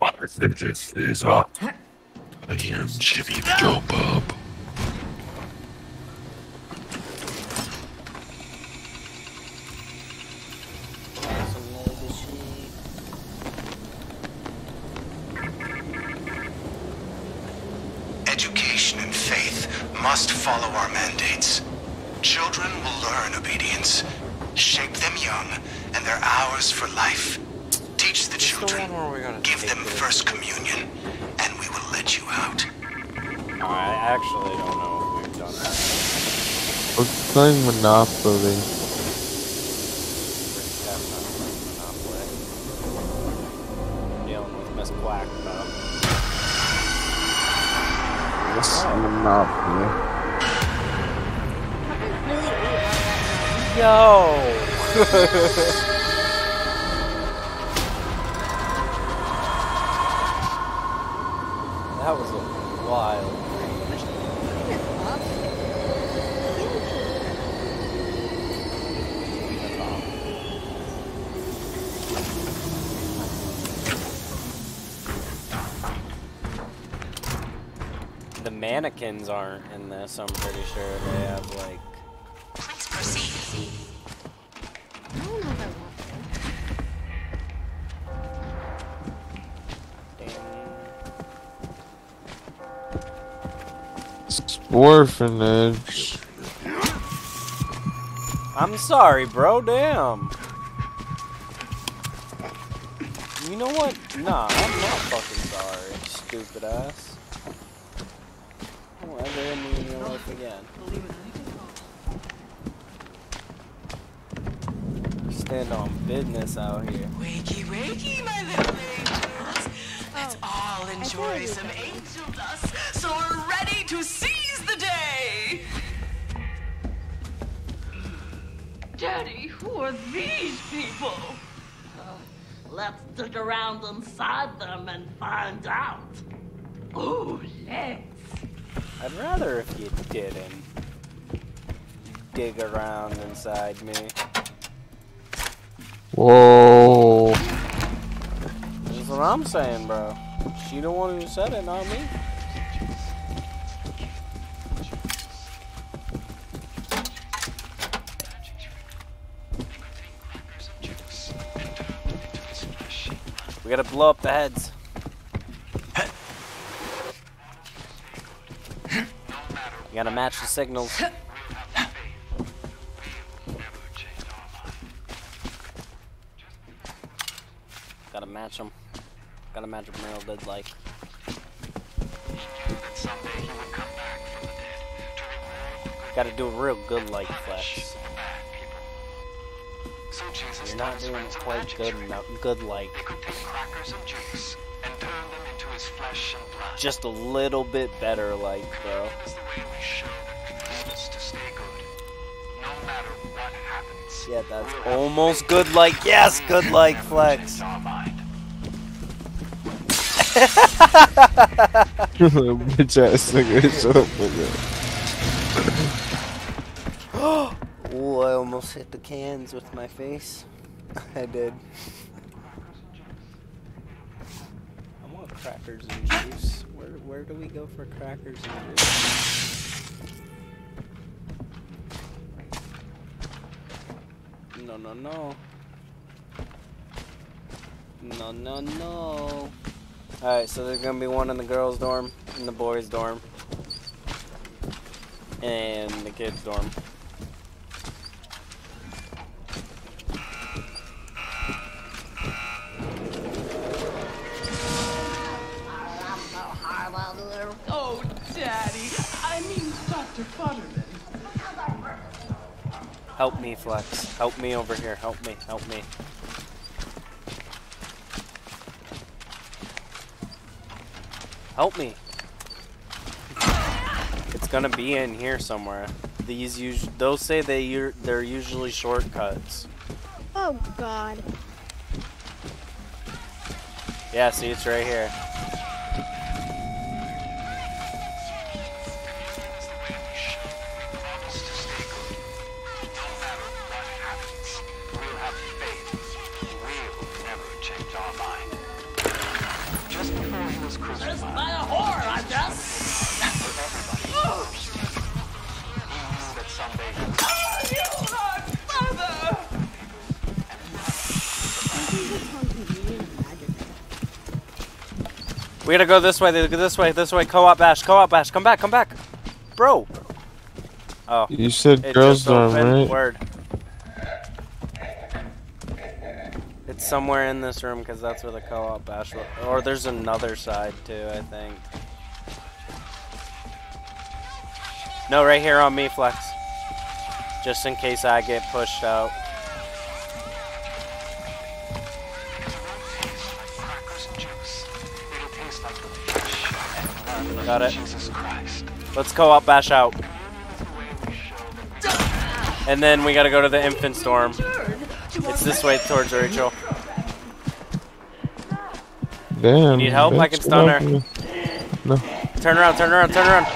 This is a. I am Jimmy the Bob. Education and faith must follow our mandates. Children will learn obedience. Shape them young, and they're ours for life. Teach the children. Give them first communion, and we will let you out. I actually don't know if we've done that. We're playing Monopoly. Dealing with Miss Quack, though. It's Monopoly. Yo! that was a wild range. The mannequins aren't in this, I'm pretty sure they have like Please proceed. I don't know if I want Orphanage. I'm sorry, bro. Damn. You know what? Nah, I'm not fucking sorry, stupid ass. I won't ever hit me in your life again. Stand on business out here. Wakey, wakey, my little angels. Let's all enjoy some angel dust so we're ready to seize the day. Daddy, who are these people? Uh, let's dig around inside them and find out. Oh, let's. I'd rather if you didn't dig around inside me. Whoa. That's what I'm saying, bro. She the one who said it, not me. We gotta blow up the heads. You gotta match the signals. Gotta match them. Gotta match them real good like. Gotta do a real good like flex. You're not doing it quite good enough. Good like. Just a little bit better like, bro. Yeah, that's almost good like. Yes, good like flex. Bitch ass nigga, shut up with Oh, I almost hit the cans with my face. I did. I want crackers and juice. Where where do we go for crackers and juice? No no no. No no no. Alright, so there's gonna be one in the girls' dorm, in the boys' dorm, and the kids' dorm. Help me, Flex. Help me over here. Help me. Help me. Help me. It's gonna be in here somewhere. These us those say they they're usually shortcuts. Oh God. Yeah, see, it's right here. We gotta go this way, they go this way, this way. Co-op bash, co-op bash. Come back, come back. Bro. Oh. You said It girls just dorm, opened. right? Word. It's somewhere in this room because that's where the co-op bash was. Or there's another side too, I think. No, right here on me, Flex. Just in case I get pushed out. Crackers and juice. It'll taste like the flesh and blood Got it. Jesus Christ. Let's co-op bash out. And then we gotta go to the infant storm. It's this way towards Rachel. Damn. need help? I can stun her. No. Turn around, turn around, turn around.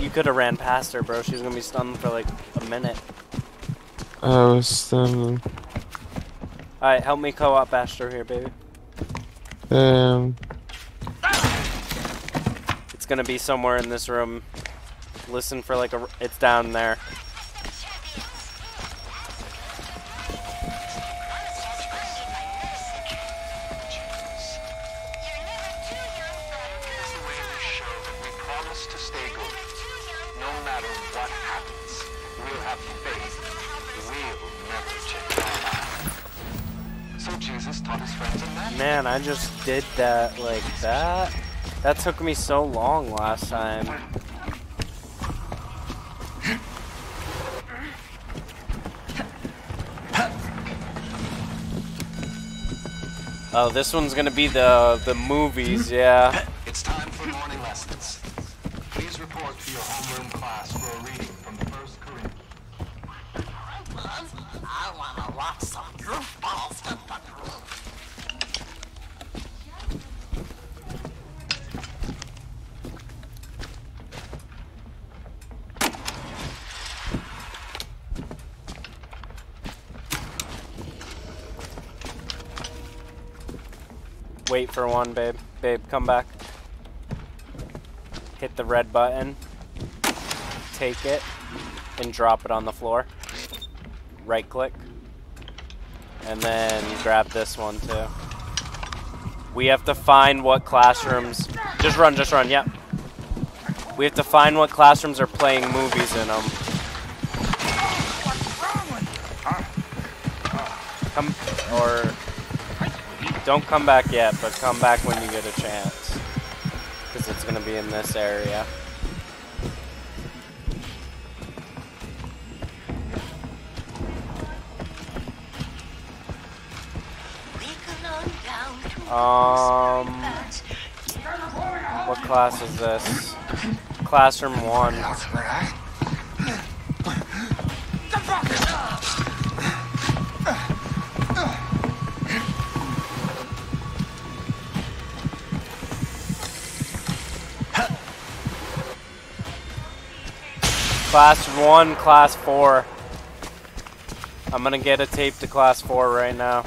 You could have ran past her, bro. She was gonna be stunned for like a minute. I was standing. Alright, help me co-op bash through here, baby. Damn. It's gonna be somewhere in this room. Listen for like a. It's down there. Man. Man, I just did that like that. That took me so long last time. Oh, this one's gonna be the the movies, yeah. It's time for morning lessons. Please report to your homeroom class for a reading from 1 Corinthians. I wanna watch some goofballs hit the roof. Wait for one, babe. Babe, come back. Hit the red button. Take it and drop it on the floor. Right click. And then grab this one too. We have to find what classrooms. Just run, just run, yep. We have to find what classrooms are playing movies in them. Come, or don't come back yet, but come back when you get a chance. Because it's going to be in this area. Um, what class is this? Classroom 1. Class 1, Class 4. I'm gonna get a tape to Class 4 right now.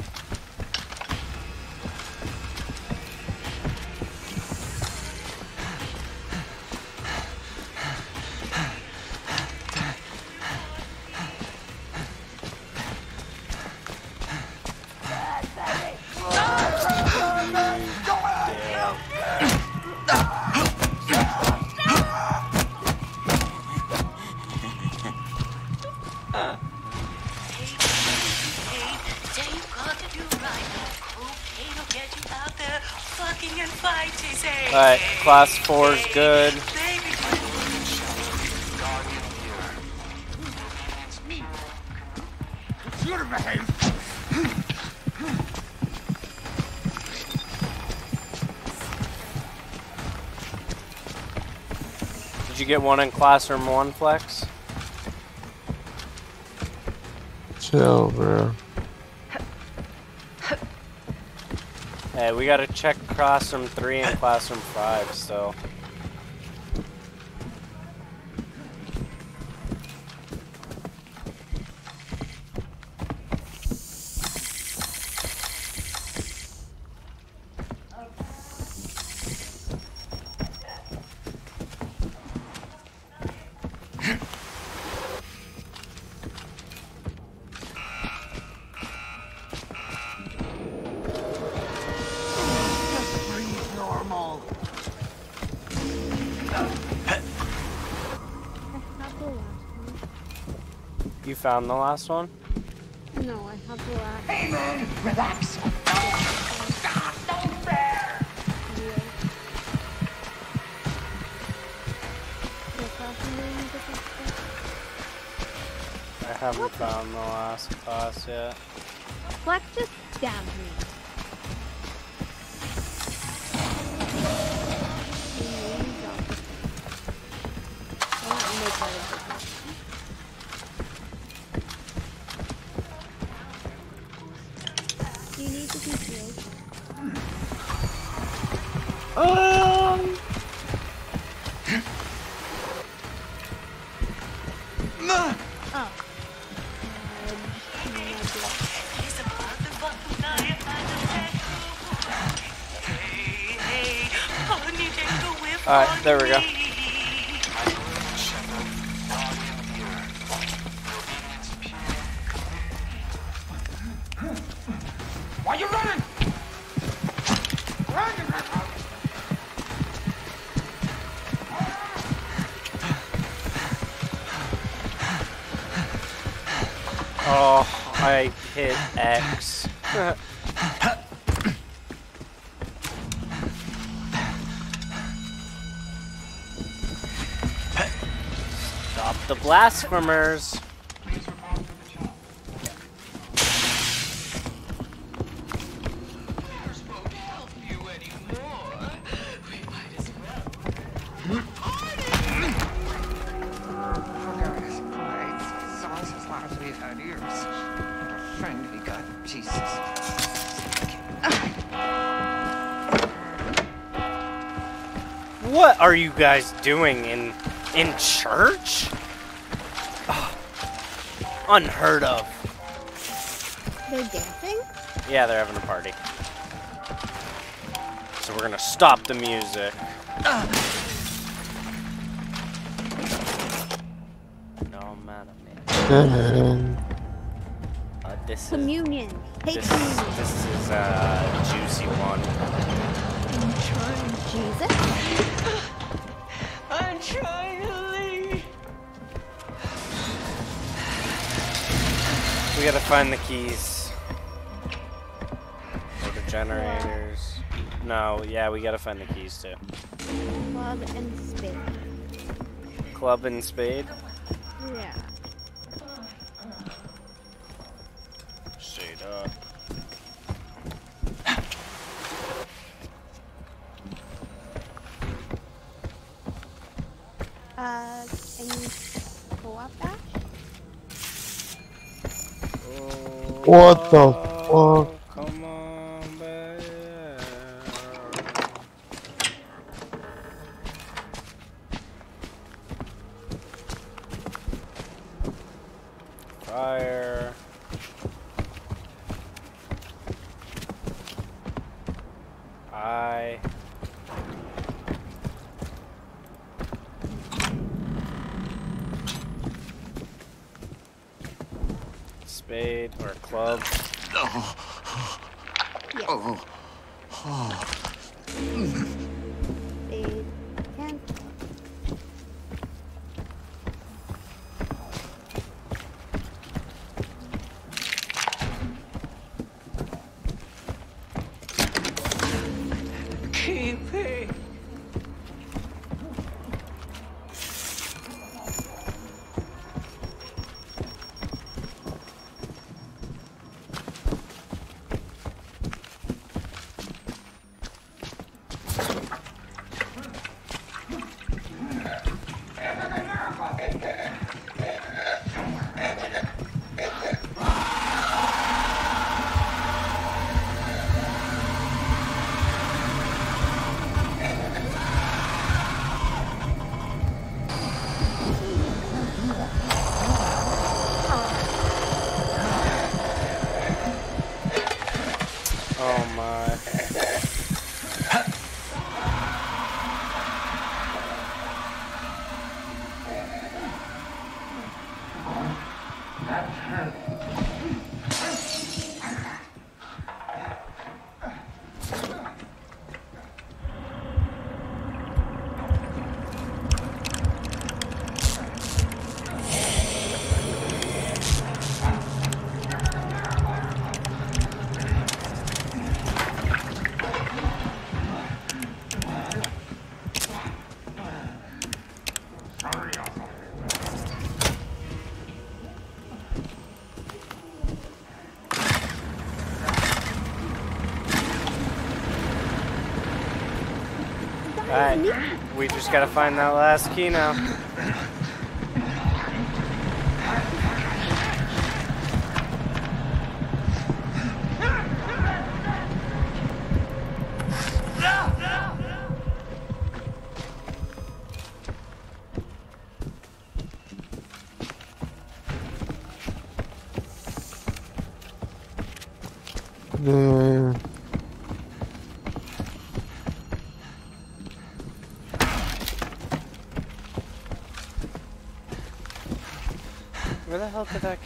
Did you get one in Classroom 1, Flex? Chill, bro. Hey, we gotta check Classroom 3 and Classroom 5 still. Found the last one? No, I have the last. Hey man, relax. Stop, don't fair. video. The costume different stuff. I haven't found the last class yet. Flex just stabbed me. He really dropped it. I want to make that a business. Do you need to be healed? Oh. I hit X. Stop the blasphemers. What are you guys doing in in church? Ugh. unheard of. They're dancing? Yeah, they're having a party. So we're gonna stop the music. No matter Dun. uh, this is Communion. Take this, communion. this is a juicy one. Jesus? I'm trying to leave. We gotta find the keys. For the generators. No, yeah, we gotta find the keys too. Club and spade. Club and spade. Yeah. Straight up. Uh, can you pull up that? What the fuck? Come on, baby. Fire. I. Spade or club. hurt. Just gotta find that last key now.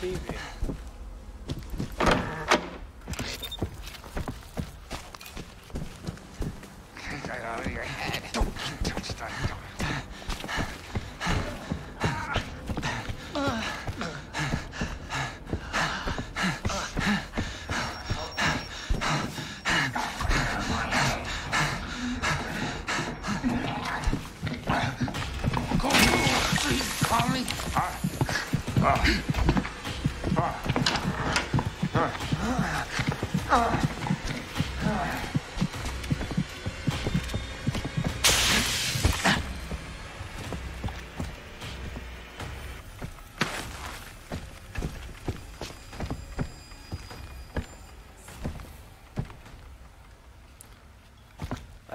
Hell could that key be? Get that out of your head. Don't you touch that door. Go, please, call me. Ah. Ah.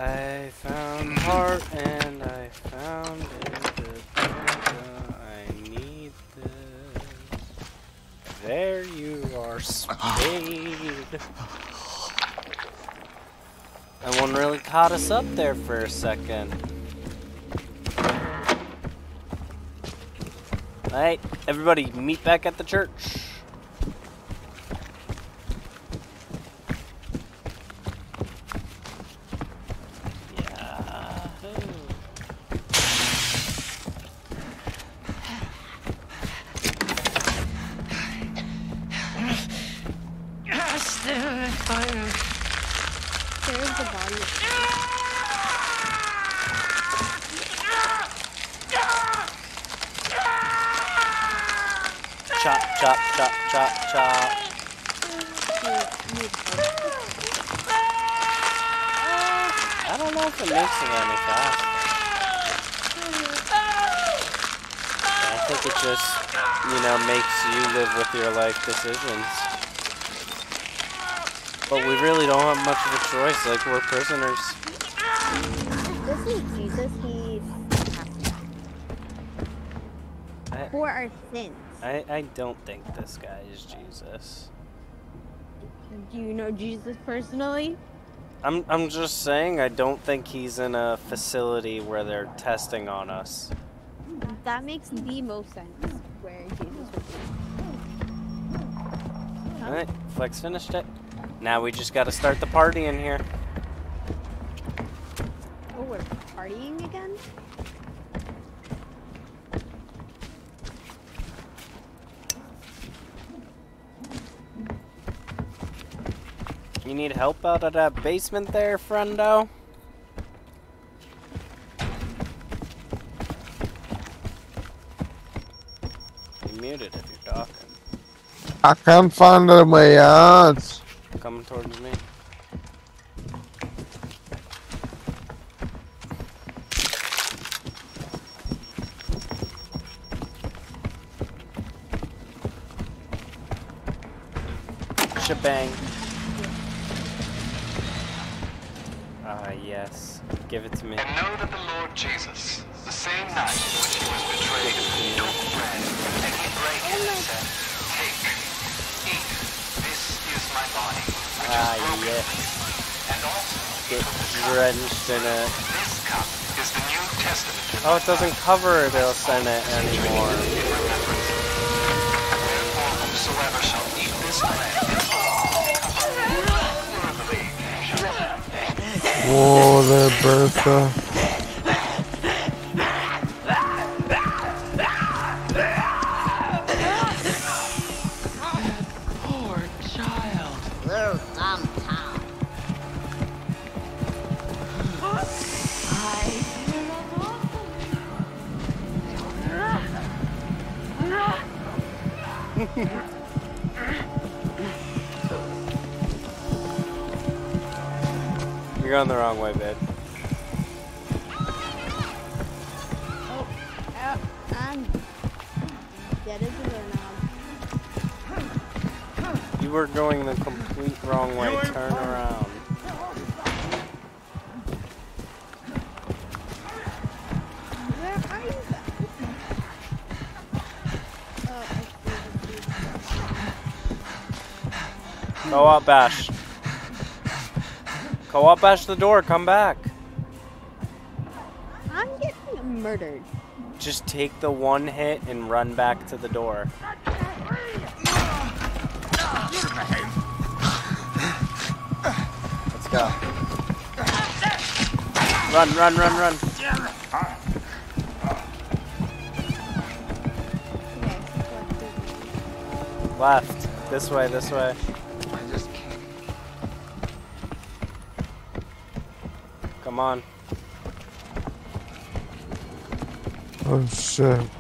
I found heart and I found it. I need this. There you are, Spade. That one really caught us up there for a second. Alright, everybody, meet back at the church. There's the body. Chop, chop, chop, chop, chop. I don't know if it makes it any faster. I think it just, you know, makes you live with your life decisions. But we really don't have much of a choice, like we're prisoners. This is Jesus. He I, for our sins. I, I don't think this guy is Jesus. Do you know Jesus personally? I'm, I'm just saying I don't think he's in a facility where they're testing on us. That makes the most sense. Where Jesus would be. Alright, Flex finished it. Now we just gotta start the party in here. Oh, we're partying again. You need help out of that basement there, friendo? You're muted if you're talking. I can't find it in my yards. Coming towards me. Shebang. Ah, yes. Give it to me. And know that the Lord Jesus, the same night in which he was betrayed, took bread, and he brake it said, my body, which Ah, is broken yes. for. And also, Get took the cup. drenched in it. This cup is the New Testament Oh, it doesn't cover the Senate anymore. In remembrance. Therefore, whosoever shall eat this bread and worthily shall Whoa there, Bertha. You were going the complete wrong way. Turn around. Where are? Oh, Co-op bash. Go up, Bash the door. Come back. I'm getting murdered. Just take the one hit and run back to the door. Run, run, run, run. Okay, so what Left. This way, this way. I just can't. Come on. Oh shit.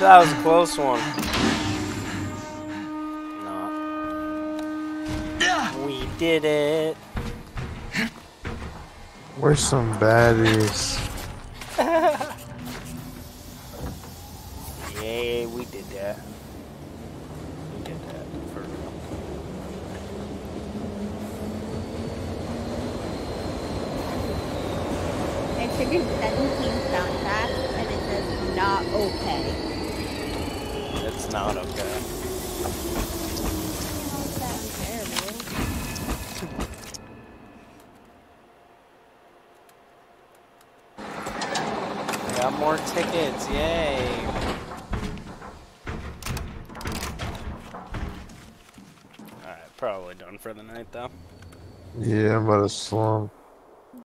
That was a close one. Not. We did it. We're some baddies. Yeah, we did that. We did that for real. I triggered 17 soundtracks and it says not okay. It's not okay. Not that I'm terrible. Got more tickets, yay! Alright, probably done for the night though. Yeah, I'm about to slump.